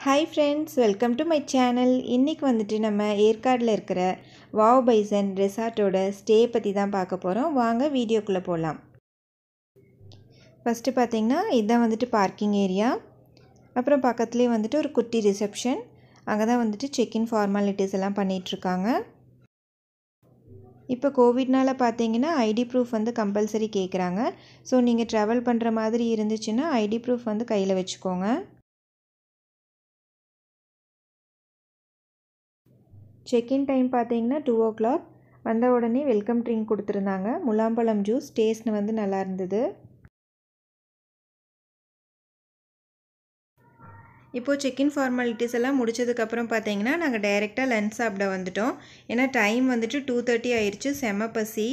Hi friends welcome to my channel இன்றைக்கி வந்துட்டு நம்ம ஏற்காடில் இருக்கிற வாவ் பைசன் ரெசார்ட்டோட ஸ்டே பற்றி தான் பார்க்க போகிறோம் வாங்க வீடியோக்குள்ளே போகலாம் ஃபஸ்ட்டு பார்த்திங்கன்னா இதுதான் வந்துட்டு பார்க்கிங் ஏரியா அப்புறம் பக்கத்துலேயே வந்துட்டு ஒரு குட்டி ரிசப்ஷன் அங்கே தான் வந்துட்டு செக்இன் ஃபார்மாலிட்டிஸ் எல்லாம் பண்ணிகிட்ருக்காங்க இப்போ கோவிட்னால் பார்த்தீங்கன்னா ஐடி ப்ரூஃப் வந்து கம்பல்சரி கேட்குறாங்க ஸோ நீங்கள் ட்ராவல் பண்ணுற மாதிரி இருந்துச்சுன்னா ஐடி ப்ரூஃப் வந்து கையில் வச்சுக்கோங்க. செக்இன் டைம் பார்த்தீங்கன்னா டூ ஓ கிளாக் வந்த உடனே வெல்கம் ட்ரிங்க் கொடுத்துருந்தாங்க. முலாம்பழம் ஜூஸ் டேஸ்ட்னு வந்து நல்லா இருந்தது. இப்போது செக்இன் ஃபார்மாலிட்டிஸ் எல்லாம் முடிச்சதுக்கப்புறம் பார்த்தீங்கன்னா நாங்கள் டைரெக்டாக லன்ச் சாப்பிட வந்துட்டோம். ஏன்னா டைம் வந்துட்டு டூ தேர்ட்டி ஆயிடுச்சு செம பசி.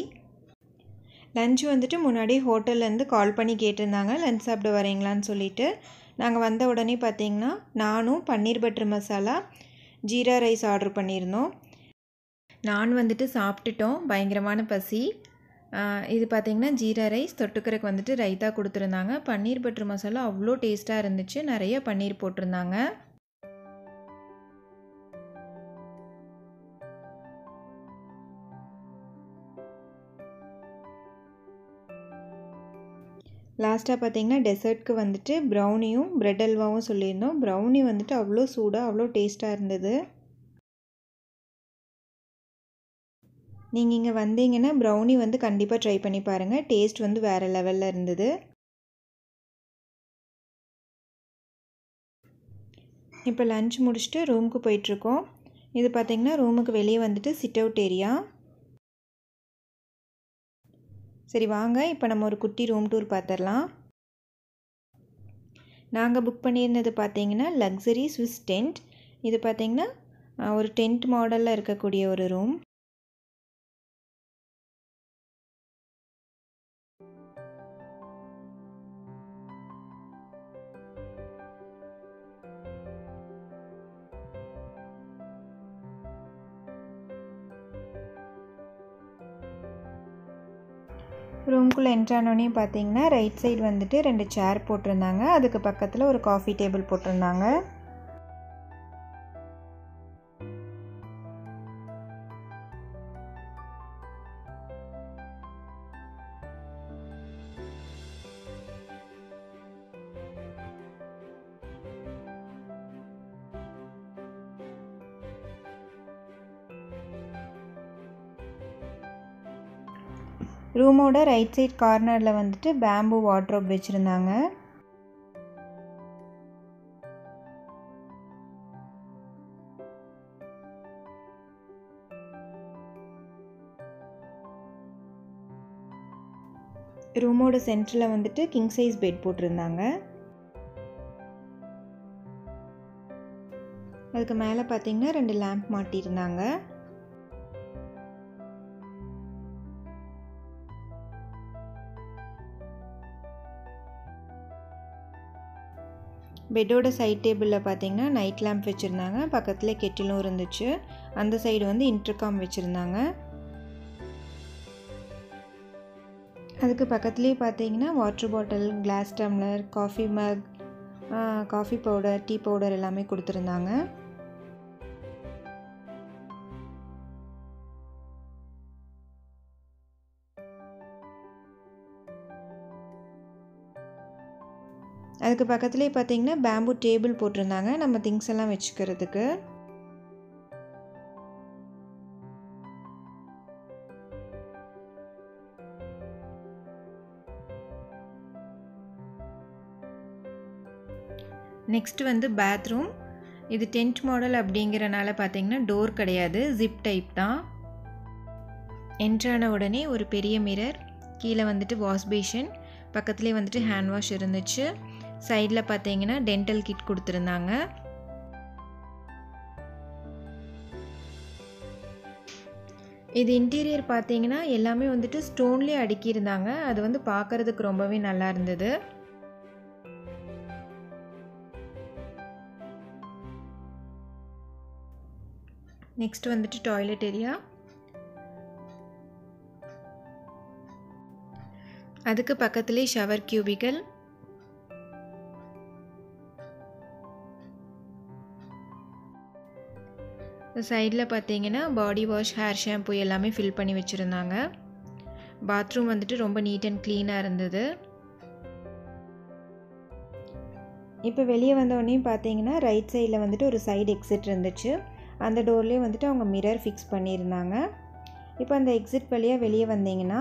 லன்ச் வந்துட்டு முன்னாடி ஹோட்டல்லேருந்து கால் பண்ணி கேட்டிருந்தாங்க. லன்ச் சாப்பிட வரீங்களான்னு சொல்லிட்டு. நாங்கள் வந்த உடனே பார்த்தீங்கன்னா நானும் paneer butter masala jeera rice order பண்ணியிருந்தோம். நான் வந்துட்டு சாப்பிட்டுட்டோம். பயங்கரமான பசி. இது பார்த்திங்கன்னா ஜீரா ரைஸ் தொட்டுக்கிறக்கு வந்துட்டு ரைத்தா கொடுத்துருந்தாங்க. பன்னீர் பட்டர் மசாலா அவ்வளோ டேஸ்ட்டாக இருந்துச்சு. நிறைய பன்னீர் போட்டிருந்தாங்க. லாஸ்ட்டாக பார்த்தீங்கன்னா டெசர்ட்க்கு வந்துட்டு ப்ரௌனியும் ப்ரெட் அல்வாவும் சொல்லியிருந்தோம். ப்ரௌனி வந்துட்டு அவ்வளோ சூடாக அவ்வளோ டேஸ்ட்டாக இருந்தது. நீங்கள் இங்கே வந்தீங்கன்னா ப்ரௌனி வந்து கண்டிப்பாக ட்ரை பண்ணி பாருங்கள் டேஸ்ட் வந்து வேறு லெவலில் இருந்தது. இப்போ லன்ச் முடிச்சுட்டு ரூமுக்கு போயிட்டுருக்கோம் இது பார்த்திங்கன்னா ரூமுக்கு வெளியே வந்துட்டு சிட் அவுட் ஏரியா சரி வாங்க. இப்போ நம்ம ஒரு குட்டி ரூம் டூர் பார்த்துடலாம் நாங்கள் புக் பண்ணியிருந்தது பார்த்தீங்கன்னா லக்ஸரி ஸ்விஸ் டென்ட் இது பார்த்திங்கன்னா ஒரு டென்ட் மாடலில் இருக்கக்கூடிய ஒரு ரூம் ரூம்குள்ளே என்ட்ரானோடனே பார்த்தீங்கன்னா ரைட் சைடு வந்துட்டு ரெண்டு சேர் போட்டிருந்தாங்க. அதுக்கு பக்கத்தில் ஒரு காஃபி டேபிள் போட்டிருந்தாங்க. ரூமோட ரைட் சைட் கார்னரில் வந்துட்டு பேம்பு வாட்ரோப் வச்சுருந்தாங்க. ரூமோட சென்டரில் வந்துட்டு கிங் சைஸ் பெட் போட்டிருந்தாங்க. அதுக்கு மேலே பார்த்தீங்கன்னா ரெண்டு லேம்ப் மாட்டியிருந்தாங்க. பெட்டோட சைட் டேபிளில் பார்த்தீங்கன்னா நைட் லேம்ப் வச்சுருந்தாங்க. பக்கத்தில் கெட்டிலும் இருந்துச்சு. அந்த சைடு வந்து இன்டர்காம் வச்சுருந்தாங்க. அதுக்கு பக்கத்துலேயே பார்த்தீங்கன்னா water bottle glass tumbler coffee mug coffee powder tea powder எல்லாமே கொடுத்துருந்தாங்க. அதுக்கு பக்கத்துலேயே பார்த்தீங்கன்னா பேம்பு டேபிள் போட்டிருந்தாங்க. நம்ம திங்ஸ் எல்லாம் வச்சுக்கிறதுக்கு. நெக்ஸ்ட் வந்து பாத்ரூம் இது டென்ட் மாடல் அப்படிங்கிறனால பார்த்தீங்கன்னா டோர் கிடையாது. ஜிப் டைப் தான். என்ட்ரான உடனே ஒரு பெரிய மிரர் கீழே வந்துட்டு வாஷ் பேஷன் பக்கத்துலேயே வந்துட்டு ஹேண்ட் வாஷ் இருந்துச்சு. சைடில் பார்த்தீங்கன்னா டென்டல் கிட் கொடுத்துருந்தாங்க. இது இன்டீரியர் பார்த்தீங்கன்னா எல்லாமே வந்துட்டு ஸ்டோன்லேயே அடுக்கியிருந்தாங்க. அது வந்து பார்க்குறதுக்கு ரொம்பவே நல்லா இருந்தது. நெக்ஸ்ட் வந்துட்டு டாய்லெட் ஏரியா அதுக்கு பக்கத்துலேயே ஷவர் கியூபிக்கல் சைடில் பார்த்தீங்கன்னா பாடி வாஷ் ஹேர் ஷாம்பு எல்லாமே ஃபில் பண்ணி வச்சுருந்தாங்க. பாத்ரூம் வந்துட்டு ரொம்ப நீட் அண்ட் க்ளீனாக இருந்தது. இப்போ வெளியே வந்தோடனே பார்த்தீங்கன்னா ரைட் சைடில் வந்துட்டு ஒரு சைடு எக்ஸிட் இருந்துச்சு. அந்த டோர்லேயே வந்துட்டு அவங்க மிரர் ஃபிக்ஸ் பண்ணியிருந்தாங்க. இப்போ அந்த எக்ஸிட் வழியாக வெளியே வந்தீங்கன்னா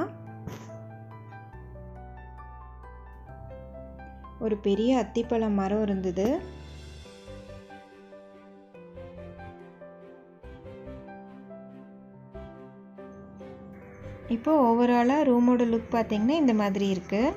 ஒரு பெரிய அத்திப்பழம் மரம் இருந்தது. இப்போ ஓவராலாக ரூமோட லுக் பார்த்திங்கன்னா இந்த மாதிரி இருக்குது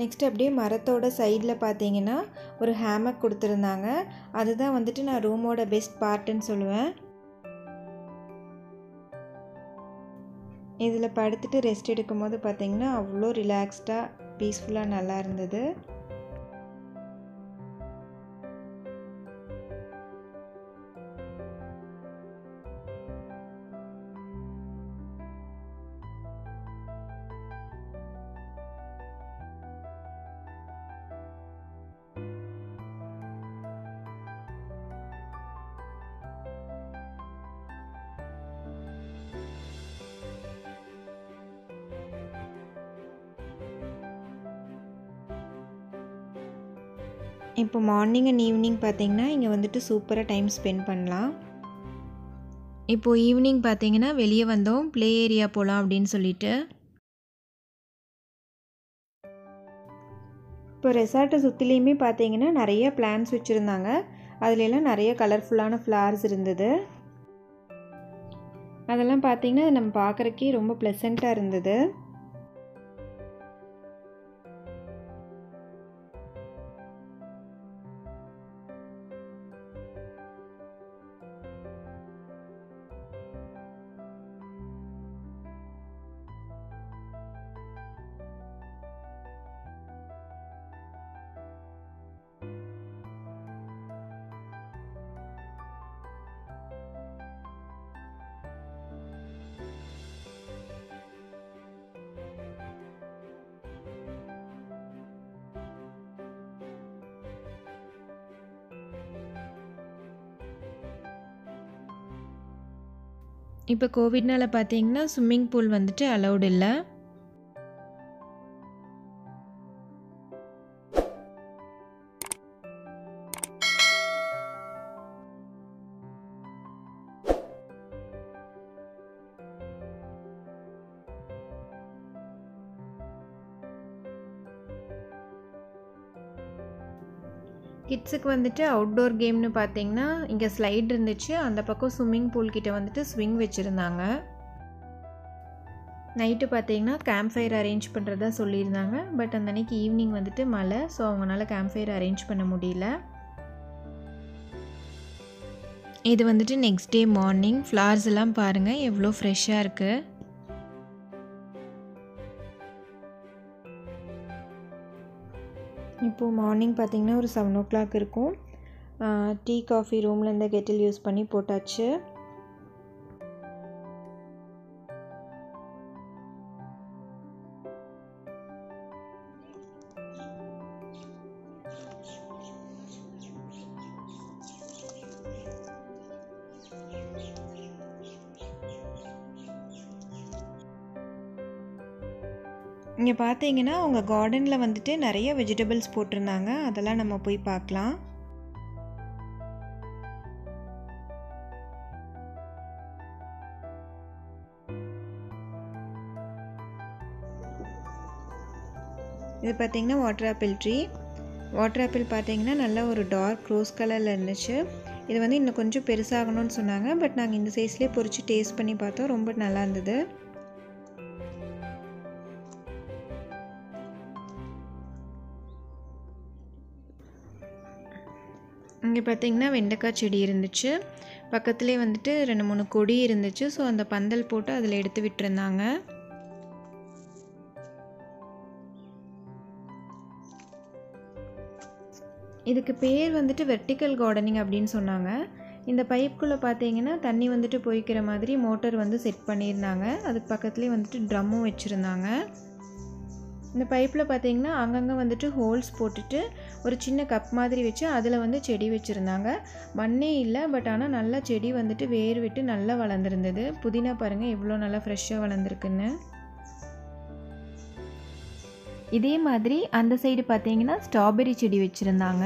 நெக்ஸ்ட் அப்படியே மரத்தோட சைடில் பார்த்தீங்கன்னா ஒரு ஹேமக் கொடுத்துருந்தாங்க. அதுதான் வந்துட்டு நான் ரூமோட பெஸ்ட் பார்ட்டுன்னு சொல்லுவேன். இதில் படுத்துட்டு ரெஸ்ட் எடுக்கும் போது பார்த்தீங்கன்னா அவ்வளோ ரிலாக்ஸ்டாக பீஸ்ஃபுல்லாக நல்லா இருந்தது. இப்போ மார்னிங் அண்ட் ஈவினிங் பார்த்தீங்கன்னா இங்கே வந்துட்டு சூப்பராக டைம் ஸ்பெண்ட் பண்ணலாம். இப்போது ஈவினிங் பார்த்தீங்கன்னா வெளியே வந்தோம் ப்ளே ஏரியா போகலாம் அப்படின்னு சொல்லிட்டு. இப்போ ரெசார்ட்டை சுற்றிலையுமே பார்த்தீங்கன்னா நிறைய பிளான்ஸ் வச்சுருந்தாங்க. அதுலெலாம் நிறைய கலர்ஃபுல்லான ஃப்ளார்ஸ் இருந்தது. அதெல்லாம் பார்த்தீங்கன்னா நம்ம பார்க்குறக்கே ரொம்ப ப்ளசண்ட்டாக இருந்தது. இப்போ கோவிட்னால் பார்த்தீங்கன்னா ஸ்விம்மிங் பூல் வந்துட்டு அலௌடு இல்லை. கிட்ஸுக்கு வந்துட்டு அவுட்டோர் கேம்னு பார்த்தீங்கன்னா இங்கே ஸ்லைட் இருந்துச்சு. அந்த பக்கம் ஸ்விம்மிங் பூல் கிட்ட வந்துட்டு ஸ்விங் வச்சுருந்தாங்க. நைட்டு பார்த்தீங்கன்னா கேம்ப் ஃபயர் அரேஞ்ச் பண்ணுறதா சொல்லியிருந்தாங்க. பட் அந்த அன்னைக்கு ஈவினிங் வந்துட்டு மழை ஸோ அவங்களால கேம்ப் ஃபயர் அரேஞ்ச் பண்ண முடியல. இது வந்துட்டு நெக்ஸ்ட் டே மார்னிங் ஃப்ளார்ஸ் எல்லாம் பாருங்கள் எவ்வளோ ஃப்ரெஷ்ஷாக இருக்குது இப்போது மார்னிங் பார்த்திங்கன்னா ஒரு செவன் ஓ கிளாக் இருக்கும் டீ காஃபி ரூமில் இந்த கெட்டில் யூஸ் பண்ணி போட்டாச்சு. இங்கே பார்த்தீங்கன்னா அவங்க கார்டனில் வந்துட்டு நிறைய வெஜிடபிள்ஸ் போட்டிருந்தாங்க. அதெல்லாம் நம்ம போய் பார்க்கலாம். இது பார்த்தீங்கன்னா water apple tree water apple பார்த்தீங்கன்னா நல்ல ஒரு டார்க் ரோஸ் கலரில் இருந்துச்சு. இது வந்து இன்னும் கொஞ்சம் பெருசாகணும்னு சொன்னாங்க. பட் நாங்கள் இந்த சைஸ்லேயே பொறிச்சு டேஸ்ட் பண்ணி பார்த்தோம். ரொம்ப நல்லா இருந்தது. இங்கே பார்த்தீங்கன்னா வெண்டைக்காய் செடி இருந்துச்சு. பக்கத்துலேயே வந்துட்டு ரெண்டு மூணு கொடி இருந்துச்சு. ஸோ அந்த பந்தல் போட்டு அதில் எடுத்து விட்டுருந்தாங்க. இதுக்கு பேர் வந்துட்டு வெர்டிக்கல் கார்டனிங் அப்படின்னு சொன்னாங்க. இந்த பைப்புக்குள்ளே பார்த்தீங்கன்னா தண்ணி வந்துட்டு போய்க்கிற மாதிரி மோட்டர் வந்து செட் பண்ணியிருந்தாங்க. அதுக்கு பக்கத்துலேயே வந்துட்டு ட்ரம்மும் வச்சுருந்தாங்க. இந்த பைப்பில் பார்த்தீங்கன்னா அங்கங்கே வந்துட்டு ஹோல்ஸ் போட்டுட்டு ஒரு சின்ன கப் மாதிரி வச்சு அதில் வந்து செடி வச்சுருந்தாங்க. மண்ணே இல்லை பட் ஆனால் நல்லா செடி வந்துட்டு வேர் விட்டு நல்லா வளர்ந்துருந்தது. புதினா பாருங்கள் எவ்வளோ நல்லா ஃப்ரெஷ்ஷாக வளர்ந்துருக்குன்னு. இதே மாதிரி அந்த சைடு பார்த்தீங்கன்னா ஸ்ட்ராபெரி செடி வச்சுருந்தாங்க.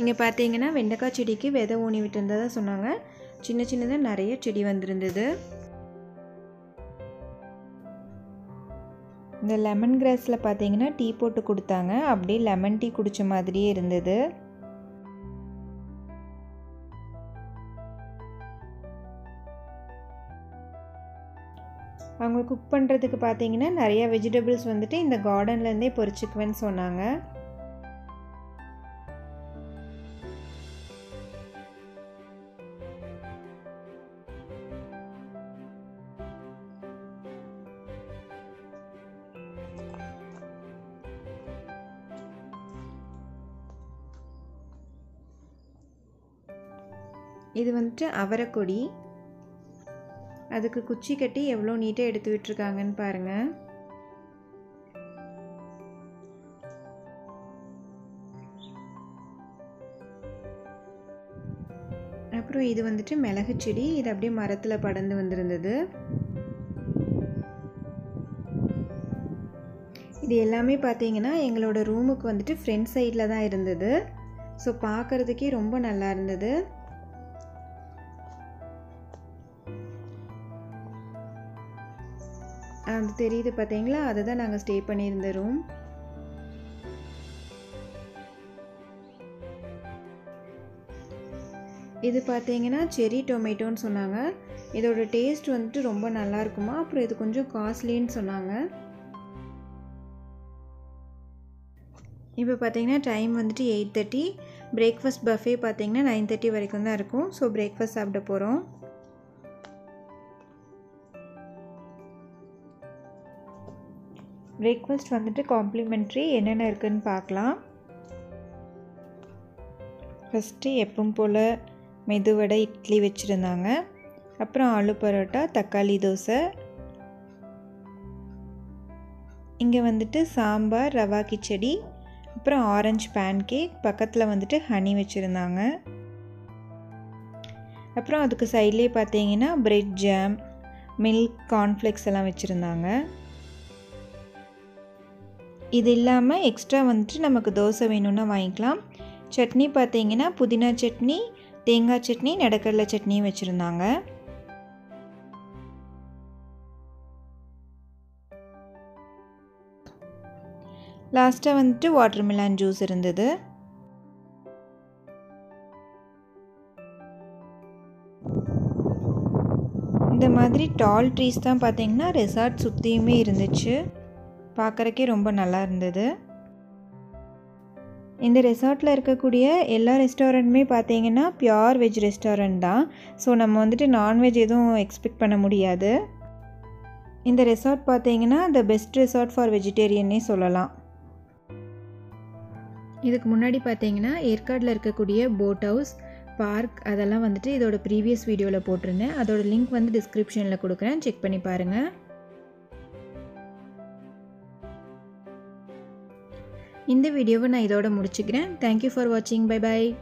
இங்கே பார்த்தீங்கன்னா வெண்டைக்காய் செடிக்கு விதை ஊனி விட்டுருந்ததாக சொன்னாங்க. சின்ன சின்னதாக நிறைய செடி வந்திருந்தது. இந்த லெமன் கிராஸில் பார்த்தீங்கன்னா டீ போட்டு கொடுத்தாங்க. அப்படியே லெமன் டீ குடித்த மாதிரியே இருந்தது. அவங்க குக் பண்ணுறதுக்கு பார்த்தீங்கன்னா நிறைய வெஜிடபிள்ஸ் வந்துட்டு இந்த கார்டன்லேருந்தே பொறிச்சிக்குவேன்னு சொன்னாங்க. இது வந்துட்டு அவரைக்கொடி. அதுக்கு குச்சி கட்டி எவ்வளோ நீட்டாக எடுத்து விட்டுருக்காங்கன்னு பாருங்கள் அப்புறம் இது வந்துட்டு மிளகு செடி. இது அப்படியே மரத்தில் படர்ந்து வந்திருந்தது. இது எல்லாமே பார்த்தீங்கன்னா எங்களோட ரூமுக்கு வந்துட்டு ஃப்ரண்ட் சைடில் தான் இருந்தது. ஸோ பார்க்குறதுக்கே ரொம்ப நல்லா இருந்தது. அது தெரியுது பார்த்தீங்களா? அதுதான் நாங்கள் ஸ்டே பண்ணியிருந்த ரூம் இது பார்த்தீங்கன்னா செரி டொமேட்டோன்னு சொன்னாங்க. இதோட டேஸ்ட் வந்துட்டு ரொம்ப நல்லா இருக்குமா? அப்புறம் இது கொஞ்சம் காஸ்ட்லின்னு சொன்னாங்க. இப்போ பார்த்தீங்கன்னா டைம் வந்துட்டு எயிட் தேர்ட்டி பிரேக்ஃபாஸ்ட் பஃபே பார்த்தீங்கன்னா நைன் தேர்ட்டி வரைக்கும் தான் இருக்கும். ஸோ பிரேக்ஃபாஸ்ட் சாப்பிட போகிறோம் பிரேக்ஃபாஸ்ட் வந்துட்டு காம்ப்ளிமெண்ட்ரி என்னென்ன இருக்குதுன்னு பார்க்கலாம். ஃபஸ்ட்டு எப்பவும் போல் மெதுவடை இட்லி வச்சுருந்தாங்க. அப்புறம் ஆலு பரோட்டா தக்காளி தோசை. இங்கே வந்துட்டு சாம்பார் ரவா கிச்சடி அப்புறம் ஆரஞ்சு பேன் கேக் பக்கத்தில் வந்துட்டு ஹனி வச்சுருந்தாங்க. அப்புறம் அதுக்கு சைட்லேயே பார்த்தீங்கன்னா பிரெட் ஜாம் மில்க் கார்ன்ஃப்ளெக்ஸ் எல்லாம் வச்சுருந்தாங்க. இது இல்லாமல் எக்ஸ்ட்ரா வந்துட்டு நமக்கு தோசை வேணும்னா வாங்கிக்கலாம். சட்னி பார்த்தீங்கன்னா புதினா சட்னி தேங்காய் சட்னி நடக்கடலை சட்னியும் வச்சுருந்தாங்க. லாஸ்ட்டாக வந்துட்டு வாட்டர் மிலான் ஜூஸ் இருந்தது. இந்த மாதிரி டால் ட்ரீஸ் தான் பார்த்தீங்கன்னா ரெசார்ட் சுற்றியுமே இருந்துச்சு. பார்க்குறக்கே ரொம்ப நல்லா இருந்தது. இந்த ரெசார்ட்டில் இருக்கக்கூடிய எல்லா ரெஸ்டாரண்ட்டுமே பார்த்தீங்கன்னா பியோர் வெஜ் ரெஸ்டாரண்ட் தான். ஸோ நம்ம வந்துட்டு நான்வெஜ் எதுவும் எக்ஸ்பெக்ட் பண்ண முடியாது. இந்த ரெசார்ட் பார்த்தீங்கன்னா த பெஸ்ட் ரெசார்ட் ஃபார் வெஜிடேரியன்னே சொல்லலாம். இதுக்கு முன்னாடி பார்த்தீங்கன்னா ஏற்காடில் இருக்கக்கூடிய போட் ஹவுஸ் பார்க் அதெல்லாம் வந்துட்டு இதோட ப்ரீவியஸ் வீடியோவில் போட்டிருந்தேன். அதோட லிங்க் வந்து டிஸ்கிரிப்ஷனில் கொடுக்குறேன். செக் பண்ணி பாருங்கள் இந்த வீடியோவை நான் இதோட முடிச்சுக்கிறேன். தேங்க்யூ ஃபார் வாட்சிங் பை பாய்